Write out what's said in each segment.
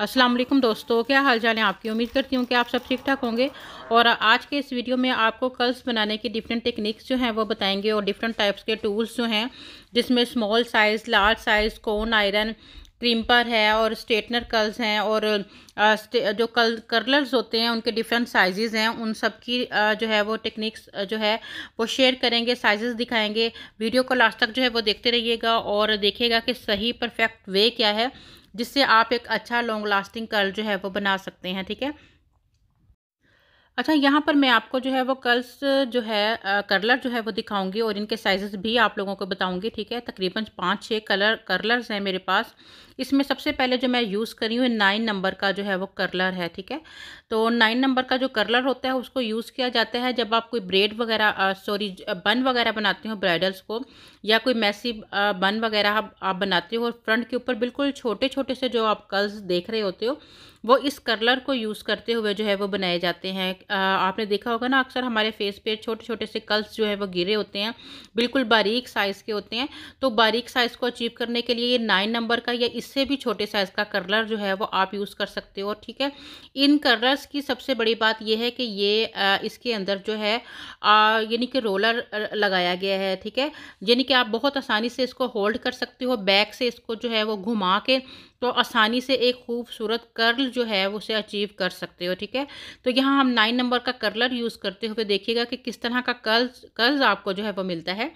अस्सलाम वालेकुम दोस्तों, क्या हाल चाल है आपकी? उम्मीद करती हूँ कि आप सब ठीक ठाक होंगे। और आज के इस वीडियो में आपको कल्स बनाने की डिफरेंट टेक्निक्स जो हैं वो बताएँगे और डिफरेंट टाइप्स के टूल्स जो हैं, जिसमें small size large size cone iron crimper है और स्ट्रेटनर कल्स हैं और जो कल कर्लर्स होते हैं, उनके डिफरेंट साइजेस हैं। उन सब की जो है वो टेक्निक्स जो है वो शेयर करेंगे साइजेस दिखाएँगे। वीडियो को लास्ट तक जो है वो देखते रहिएगा और देखिएगा कि सही परफेक्ट वे क्या है। जिससे आप एक अच्छा लॉन्ग लास्टिंग कर्ल जो है वो बना सकते हैं, ठीक है? अच्छा यहाँ पर मैं आपको जो है वो कर्ल्स जो है करलर जो है वो दिखाऊँगी और इनके साइजेस भी आप लोगों को बताऊँगी, ठीक है? तकरीबन पाँच छः कलर कर्लर्स हैं मेरे पास। इसमें सबसे पहले जो मैं यूज़ करी हूँ नाइन नंबर का जो है वो कर्लर है, ठीक है? तो नाइन नंबर का जो कर्लर होता है, उसको यूज़ किया जाता है जब आप कोई ब्रेड वगैरह सॉरी बन वगैरह बनाते हो ब्राइडल्स को, या कोई मैसी बन वगैरह आप बनाते हो और फ्रंट के ऊपर बिल्कुल छोटे छोटे से जो आप कर्ल्स देख रहे होते हो वो इस करलर को यूज़ करते हुए जो है वो बनाए जाते हैं। आपने देखा होगा ना, अक्सर हमारे फेस पे छोटे छोटे से कल्स जो है वो गिरे होते हैं, बिल्कुल बारीक साइज़ के होते हैं। तो बारीक साइज़ को अचीव करने के लिए ये नाइन नंबर का या इससे भी छोटे साइज़ का करलर जो है वो आप यूज़ कर सकते हो, ठीक है? इन करलर्स की सबसे बड़ी बात यह है कि ये इसके अंदर जो है यानी कि रोलर लगाया गया है, ठीक है? यानी कि आप बहुत आसानी से इसको होल्ड कर सकते हो, बैक से इसको जो है वो घुमा के तो आसानी से एक खूबसूरत कर्ल जो है उसे अचीव कर सकते हो, ठीक है? तो यहाँ हम नाइन नंबर का कर्लर यूज़ करते हुए देखिएगा कि किस तरह का कर्ल कर्ल्स आपको जो है वो मिलता है।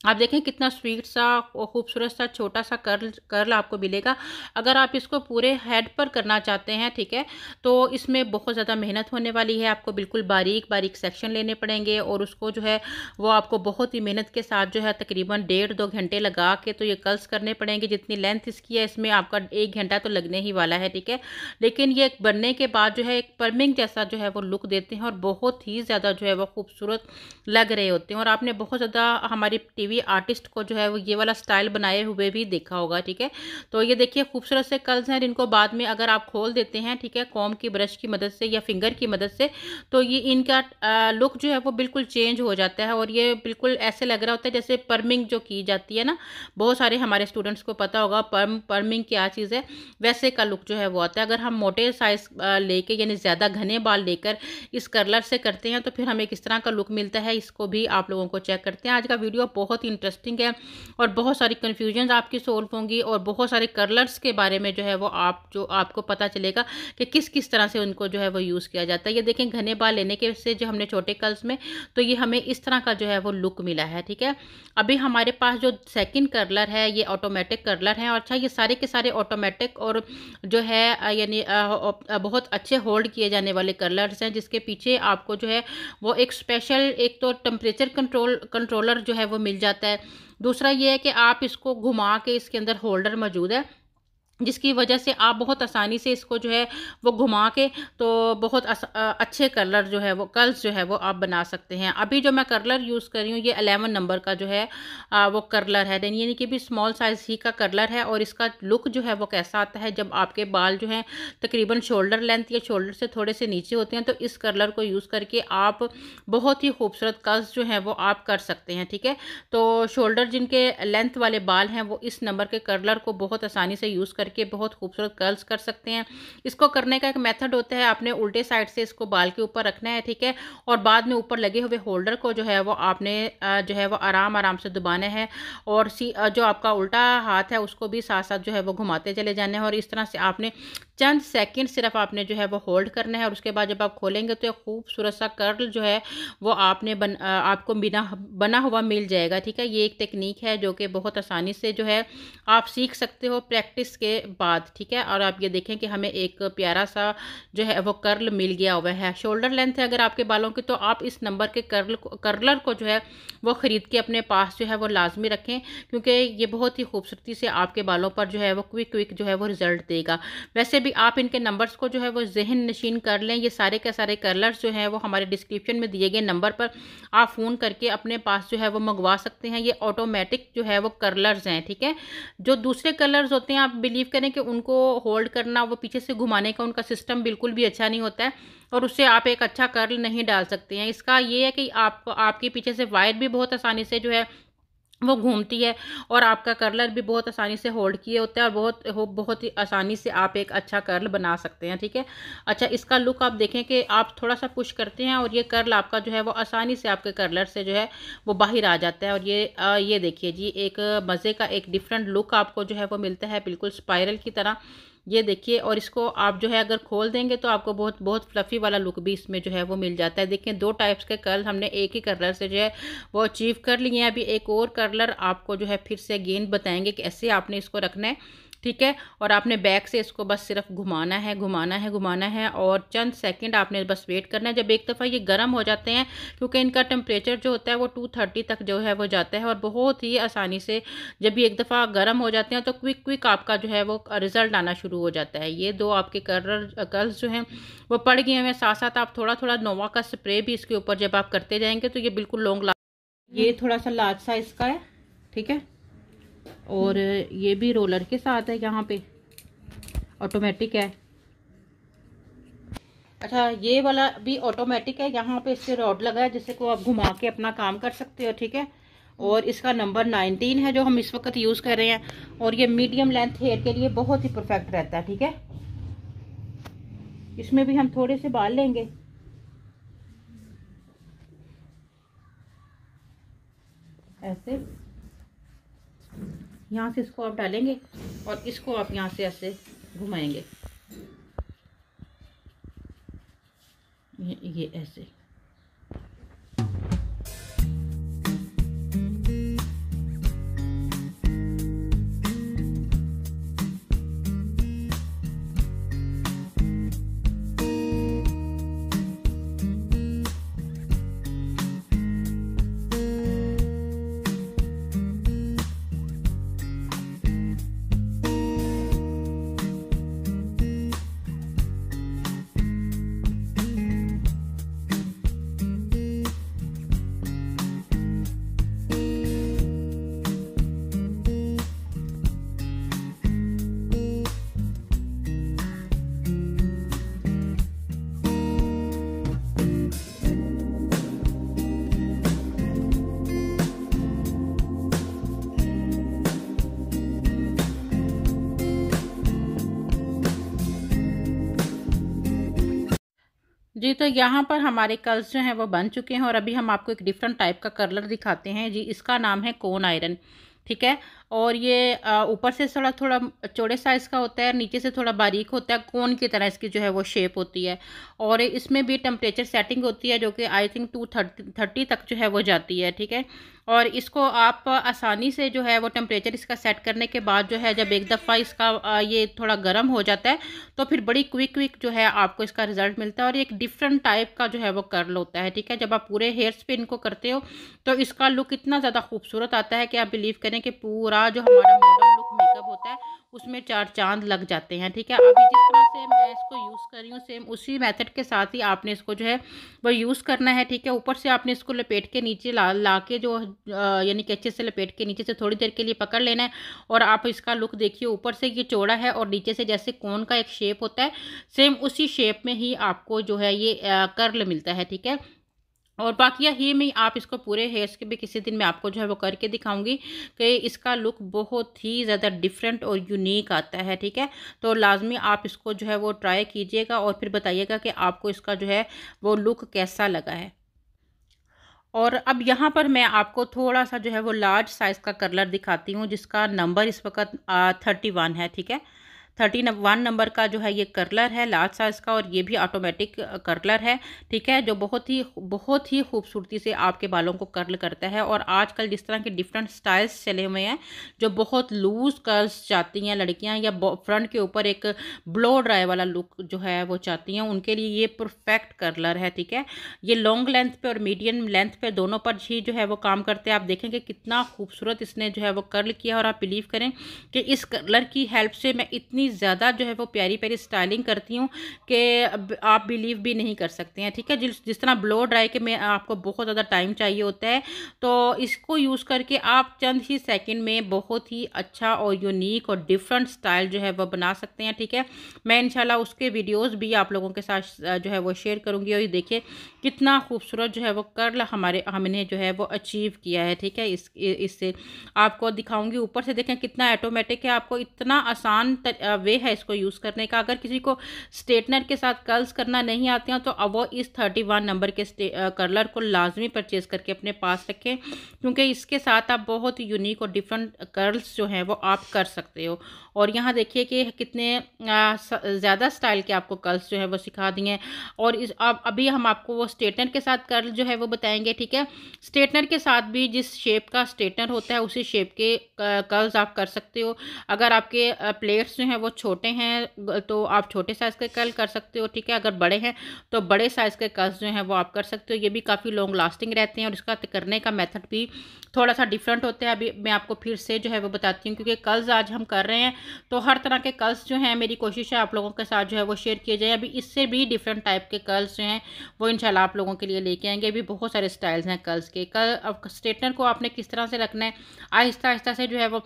आप देखें कितना स्वीट सा और खूबसूरत सा, छोटा सा कर्ल कर्ल आपको मिलेगा। अगर आप इसको पूरे हेड पर करना चाहते हैं, ठीक है तो इसमें बहुत ज़्यादा मेहनत होने वाली है। आपको बिल्कुल बारीक बारीक सेक्शन लेने पड़ेंगे और उसको जो है, वो आपको बहुत ही मेहनत के साथ जो है, तकरीबन डेढ़ दो घंटे लगा के तो ये कर्ल्स करने पड़ेंगे। जितनी लेंथ इसकी है, इसमें आपका एक घंटा तो लगने ही वाला है, ठीक है। लेकिन ये बनने के बाद जो है, एक परमिंग जैसा जो है, वो लुक देते हैं और बहुत ही ज़्यादा जो है, वो खूबसूरत लग रहे होते हैं। और आपने बहुत ज़्यादा हमारी टी भी आर्टिस्ट को जो है वो ये वाला स्टाइल बनाए हुए भी देखा होगा, ठीक है? तो ये देखिए, खूबसूरत से कल्स हैं जिनको बाद में अगर आप खोल देते हैं, ठीक है कॉम की ब्रश की मदद से या फिंगर की मदद से तो ये इनका लुक जो है वो बिल्कुल चेंज हो जाता है और ये बिल्कुल ऐसे लग रहा होता है जैसे परमिंग जो की जाती है ना। बहुत सारे हमारे स्टूडेंट्स को पता होगा परम परमिंग क्या चीज़ है, वैसे का लुक जो है वो आता है। अगर हम मोटे साइज़ लेके, यानी ज़्यादा घने बाल लेकर इस कर्लर से करते हैं तो फिर हमें किस तरह का लुक मिलता है, इसको भी आप लोगों को चेक करते हैं। आज का वीडियो बहुत ही इंटरेस्टिंग है और बहुत सारी कन्फ्यूज़न आपकी सोल्व होंगी और बहुत सारे कलर्स के बारे में जो है वो आप, जो आपको पता चलेगा कि किस किस तरह से उनको जो है वो यूज़ किया जाता है। ये देखें घने बाल लेने के से जो हमने छोटे कल्स में तो ये हमें इस तरह का जो है वो लुक मिला है, ठीक है? अभी हमारे पास जो सेकेंड कर्लर है, ये ऑटोमेटिक कर्लर है, और अच्छा ये सारे के सारे ऑटोमेटिक और जो है, यानी बहुत अच्छे होल्ड किए जाने वाले कर्लर्स हैं, जिसके पीछे आपको जो है वो एक स्पेशल एक तो टेम्परेचर कंट्रोल कंट्रोलर जो है वो मिल जाता है। दूसरा ये है कि आप इसको घुमा के इसके अंदर होल्डर मौजूद है। जिसकी वजह से आप बहुत आसानी से इसको जो है वो घुमा के तो बहुत अच्छे कलर जो है वो कल्स जो है वो आप बना सकते हैं। अभी जो मैं कलर यूज़ कर रही हूँ ये अलेवन नंबर का जो है आ, वो कलर है। देन यानी कि भी स्मॉल साइज़ ही का कलर है और इसका लुक जो है वो कैसा आता है जब आपके बाल जो हैं तकरीबन शोल्डर लेंथ या शोल्डर से थोड़े से नीचे होते हैं तो इस कलर को यूज़ करके आप बहुत ही खूबसूरत कल्स जो हैं वो आप कर सकते हैं ठीक है? तो शोल्डर जिनके लेंथ वाले बाल हैं वो इस नंबर के कलर को बहुत आसानी से यूज़ करके बहुत खूबसूरत कर्ल्स कर सकते हैं। इसको करने का एक मेथड होता है, आपने उल्टे साइड से इसको बाल के ऊपर रखना है, ठीक है? और बाद में ऊपर लगे हुए होल्डर को जो है, वो आपने जो है, वो आराम आराम से दुबाना है और जो आपका उल्टा हाथ है, उसको भी साथ साथ जो है, वो घुमाते चले जाने हैं और इस तरह से आपने चंद सेकंड सिर्फ़ आपने जो है वो होल्ड करना है और उसके बाद जब आप खोलेंगे तो खूबसूरत सा कर्ल जो है वो आपने बन आपको बिना बना हुआ मिल जाएगा, ठीक है? ये एक टेक्निक है जो कि बहुत आसानी से जो है आप सीख सकते हो प्रैक्टिस के बाद, ठीक है? और आप ये देखें कि हमें एक प्यारा सा जो है वो कर्ल मिल गया हुआ है। शोल्डर लेंथ है अगर आपके बालों की तो आप इस नंबर के कर्ल कर्लर को जो है वो ख़रीद के अपने पास जो है वो लाजमी रखें, क्योंकि ये बहुत ही खूबसूरती से आपके बालों पर जो है वो क्विक क्विक जो है वो रिज़ल्ट देगा। वैसे भी आप इनके नंबर्स को जो है वो जहन नशीन कर लें। ये सारे के सारे कलर्स जो हैं वो हमारे डिस्क्रिप्शन में दिए गए नंबर पर आप फ़ोन करके अपने पास जो है वो मंगवा सकते हैं। ये ऑटोमेटिक जो है वो कलर्स हैं, ठीक है? जो दूसरे कलर्स होते हैं, आप बिलीव करें कि उनको होल्ड करना, वो पीछे से घुमाने का उनका सिस्टम बिल्कुल भी अच्छा नहीं होता है और उससे आप एक अच्छा कर्ल नहीं डाल सकते हैं। इसका ये है कि आपको आपके पीछे से वायर भी बहुत आसानी से जो है वो घूमती है और आपका कर्लर भी बहुत आसानी से होल्ड किए होते हैं और बहुत हो बहुत ही आसानी से आप एक अच्छा कर्ल बना सकते हैं ठीक है? अच्छा इसका लुक आप देखें कि आप थोड़ा सा पुश करते हैं और ये कर्ल आपका जो है वो आसानी से आपके कर्लर से जो है वो बाहर आ जाता है और ये आ, ये देखिए जी एक मज़े का एक डिफरेंट लुक आपको जो है वो मिलता है बिल्कुल स्पायरल की तरह। ये देखिए, और इसको आप जो है अगर खोल देंगे तो आपको बहुत बहुत फ्लफ़ी वाला लुक भी इसमें जो है वो मिल जाता है। देखिए, दो टाइप्स के कर्ल हमने एक ही कलर से जो है वो अचीव कर लिए हैं। अभी एक और कलर आपको जो है फिर से गेंद बताएँगे कि ऐसे आपने इसको रखना है। ठीक है? और आपने बैक से इसको बस सिर्फ़ घुमाना है घुमाना है घुमाना है और चंद सेकंड आपने बस वेट करना है। जब एक दफ़ा ये गर्म हो जाते हैं, क्योंकि इनका टेम्परेचर जो होता है वो टू थर्टी तक जो है वो जाता है और बहुत ही आसानी से जब ये एक दफ़ा गर्म हो जाते हैं तो क्विक क्विक आपका जो है वो रिज़ल्ट आना शुरू हो जाता है। ये दो आपके कलर कर्ल्स जो हैं, वो पड़ गए हैं। साथ साथ आप थोड़ा थोड़ा नोवा का स्प्रे भी इसके ऊपर जब आप करते जाएँगे तो ये बिल्कुल लॉन्ग ये थोड़ा सा लार्ज साइज़ का है, ठीक है? और ये भी रोलर के साथ है यहाँ पे। ऑटोमेटिक है। अच्छा ये वाला भी ऑटोमेटिक है। यहाँ पे इससे रॉड लगा है, जिससे को आप घुमा के अपना काम कर सकते हो, ठीक है? और इसका नंबर 19 है, जो हम इस वक्त यूज़ कर रहे हैं। और ये मीडियम लेंथ हेयर के लिए बहुत ही परफेक्ट रहता है, ठीक है? इसमें भी हम थोड़े से बाल लेंगे। ऐसे। यहाँ से इसको आप डालेंगे और इसको आप यहाँ से ऐसे घुमाएँगे। ये, ये ऐसे। जी तो यहाँ पर हमारे कल्स जो हैं वो बन चुके हैं और अभी हम आपको एक डिफरेंट टाइप का कलर दिखाते हैं। जी, इसका नाम है कोन आयरन ठीक है? और ये ऊपर से थोड़ा थोड़ा चौड़े साइज़ का होता है नीचे से थोड़ा बारीक होता है कोन की तरह इसकी जो है वो शेप होती है। और इसमें भी टेम्परेचर सेटिंग होती है जो कि आई थिंक टू थर्टी तक जो है वो जाती है, ठीक है? और इसको आप आसानी से जो है वो टेम्परेचर इसका सेट करने के बाद जो है जब एक दफ़ा इसका ये थोड़ा गर्म हो जाता है तो फिर बड़ी क्विक क्विक जो है आपको इसका रिज़ल्ट मिलता है। और एक डिफरेंट टाइप का जो है वो कर्ल होता है, ठीक है? जब आप पूरे हेयर स्पिन को करते हो तो इसका लुक इतना ज़्यादा खूबसूरत आता है कि आप बिलीव करें कि पूरा जो हमारा मॉडर्न लुक मेकअप होता है, उसमें चार चाँद लग जाते हैं, ठीक है? अभी जिस तरह से मैं इसको यूज़ कर रही हूँ सेम उसी मेथड के साथ ही आपने इसको जो है, वो यूज़ करना है, ठीक है? ऊपर से आपने इसको लपेट के नीचे ला ला के जो यानी कि अच्छे से लपेट के नीचे से थोड़ी देर के लिए पकड़ लेना है और आप इसका लुक देखिए, ऊपर से ये चौड़ा है और नीचे से जैसे कोन का एक शेप होता है सेम उसी शेप में ही आपको जो है ये कर्ल मिलता है, ठीक है? और बाकी ही में आप इसको पूरे हेयर्स के भी किसी दिन मैं आपको जो है वो करके दिखाऊँगी कि इसका लुक बहुत ही ज़्यादा डिफरेंट और यूनिक आता है, ठीक है? तो लाजमी आप इसको जो है वो ट्राई कीजिएगा और फिर बताइएगा कि आपको इसका जो है वो लुक कैसा लगा है। और अब यहाँ पर मैं आपको थोड़ा सा जो है वो लार्ज साइज़ का कलर दिखाती हूँ, जिसका नंबर इस वक्त थर्टी वन है, ठीक है? थर्टी वन नंबर का जो है ये कर्लर है, लार्ज साइज़ का और ये भी ऑटोमेटिक कर्लर है, ठीक है? जो बहुत ही बहुत ही खूबसूरती से आपके बालों को कर्ल करता है और आजकल जिस तरह के डिफरेंट स्टाइल्स चले हुए हैं, जो बहुत लूज कर्ल्स चाहती हैं लड़कियाँ या फ्रंट के ऊपर एक ब्लो ड्राई वाला लुक जो है वो चाहती हैं, उनके लिए ये परफेक्ट कर्लर है, ठीक है? ये लॉन्ग लेंथ पे और मीडियम लेंथ पे दोनों पर ही जो है वो काम करते हैं। आप देखेंगे कितना खूबसूरत इसने जो है वो कर्ल किया और आप बिलीव करें कि इस कर्लर की हेल्प से मैं इतनी इतनी ज़्यादा जो है वो प्यारी प्यारी स्टाइलिंग करती हूँ कि आप बिलीव भी नहीं कर सकते हैं, ठीक है? जिस जिस तरह ब्लो ड्राई के में आपको बहुत ज़्यादा टाइम चाहिए होता है तो इसको यूज़ करके आप चंद ही सेकेंड में बहुत ही अच्छा और यूनिक और डिफरेंट स्टाइल जो है वह बना सकते हैं, ठीक है? मैं इंशाल्लाह उसके वीडियोज़ भी आप लोगों के साथ जो है वो शेयर करूँगी और देखिए कितना खूबसूरत जो है वो कर्ल हमारे, हमने जो है वो अचीव किया है, ठीक है? इस इससे आपको दिखाऊँगी, ऊपर से देखें कितना ऑटोमेटिक है, आपको इतना आसान वे है इसको यूज़ करने का। अगर किसी को स्ट्रेटनर के साथ कर्ल्स करना नहीं आते हैं तो अब वो इस थर्टी वन नंबर के कर्लर को लाजमी परचेज़ करके अपने पास रखें, क्योंकि इसके साथ आप बहुत यूनिक और डिफरेंट कर्ल्स जो हैं, वो आप कर सकते हो। और यहाँ देखिए कि कितने ज़्यादा स्टाइल के आपको कर्ल्स जो है वो सिखा दिए हैं। और इस, अब, अभी हम आपको वो स्ट्रेटनर के साथ कर्ल जो है वो बताएँगे, ठीक है? स्ट्रेटनर के साथ भी जिस शेप का स्ट्रेटनर होता है, उसी शेप के कर्ल्स आप कर सकते हो। अगर आपके प्लेट्स जो हैं वो छोटे हैं तो आप छोटे साइज़ के कर्ल कर सकते हो, ठीक है? अगर बड़े हैं तो बड़े साइज़ के कर्ल्स जो हैं वो आप कर सकते हो। ये भी काफ़ी लॉन्ग लास्टिंग रहते हैं और इसका करने का मेथड भी थोड़ा सा डिफरेंट होता है। अभी मैं आपको फिर से जो है वो बताती हूँ, क्योंकि कल्स आज हम कर रहे हैं तो हर तरह के कर्ल्स जो हैं, मेरी कोशिश है आप लोगों के साथ जो है वो शेयर किए जाएँ। अभी इससे भी डिफरेंट टाइप के कर्ल्स जो हैं, वो इनशाला आप लोगों के लिए लेके आएँगे। अभी बहुत सारे स्टाइल्स हैं कर्ल्स के। कल अब स्ट्रेटनर को आपने किस तरह से रखना है आहिस्ता आहिस्ता से जो है वो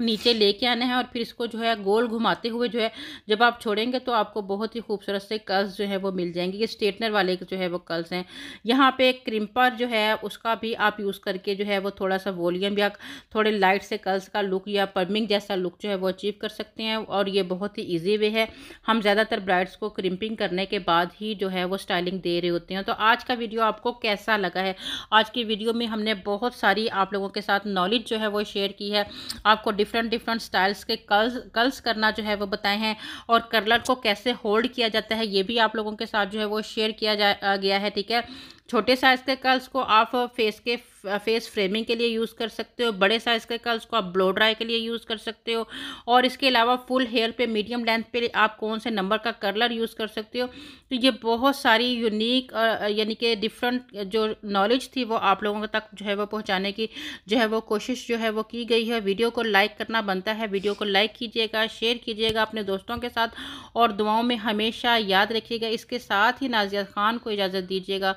नीचे लेके आना है और फिर इसको जो है गोल घुमाते हुए जो है जब आप छोड़ेंगे तो आपको बहुत ही खूबसूरत से कर्ल्स जो है वो मिल जाएँगे। ये स्ट्रेटनर वाले जो है वो कर्ल्स हैं। यहाँ पे क्रिम्पर जो है उसका भी आप यूज़ करके जो है वो थोड़ा सा वॉल्यूम या थोड़े लाइट से कर्ल्स का लुक या पर्मिंग जैसा लुक जो है वो अचीव कर सकते हैं और ये बहुत ही ईजी वे है। हम ज़्यादातर ब्राइड्स को क्रिम्पिंग करने के बाद ही जो है वो स्टाइलिंग दे रहे होते हैं। तो आज का वीडियो आपको कैसा लगा है? आज की वीडियो में हमने बहुत सारी आप लोगों के साथ नॉलेज जो है वो शेयर की है। आपको डिफरेंट डिफरेंट स्टाइल्स के कर्ल्स कर्ल्स करना जो है वो बताए हैं और कर्लर को कैसे होल्ड किया जाता है, ये भी आप लोगों के साथ जो है वो शेयर किया जा गया है, ठीक है? छोटे साइज़ के कर्ल्स को आप फेस के फेस फ्रेमिंग के लिए यूज़ कर सकते हो, बड़े साइज़ के कर्ल्स को आप ब्लो ड्राई के लिए यूज़ कर सकते हो, और इसके अलावा फुल हेयर पे मीडियम लेंथ पे आप कौन से नंबर का कर्लर यूज़ कर सकते हो। तो ये बहुत सारी यूनिक यानी कि डिफरेंट जो नॉलेज थी वो आप लोगों तक जो है वो पहुँचाने की, जो है वो कोशिश जो है वो की गई है। वीडियो को लाइक करना बनता है, वीडियो को लाइक कीजिएगा शेयर कीजिएगा अपने दोस्तों के साथ, और दुआओं में हमेशा याद रखिएगा। इसके साथ ही नाजिया खान को इजाज़त दीजिएगा।